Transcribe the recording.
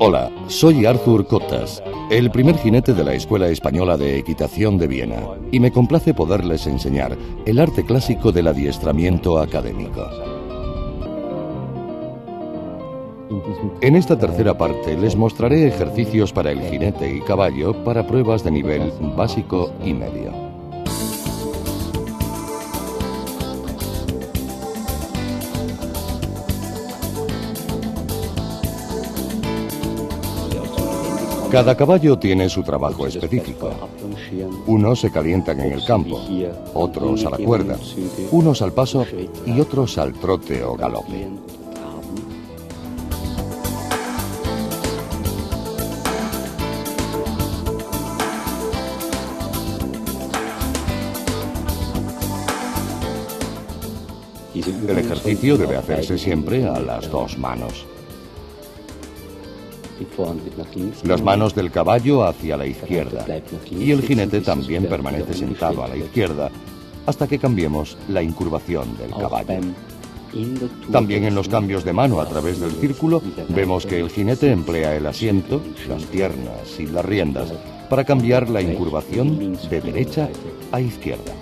Hola, soy Arthur Cotas, el primer jinete de la Escuela Española de Equitación de Viena, y me complace poderles enseñar el arte clásico del adiestramiento académico. En esta tercera parte les mostraré ejercicios para el jinete y caballo para pruebas de nivel básico y medio. Cada caballo tiene su trabajo específico. Unos se calientan en el campo, otros a la cuerda, unos al paso y otros al trote o galope. El ejercicio debe hacerse siempre a las dos manos. Las manos del caballo hacia la izquierda y el jinete también permanece sentado a la izquierda hasta que cambiemos la incurvación del caballo. También en los cambios de mano a través del círculo vemos que el jinete emplea el asiento, las piernas y las riendas para cambiar la incurvación de derecha a izquierda.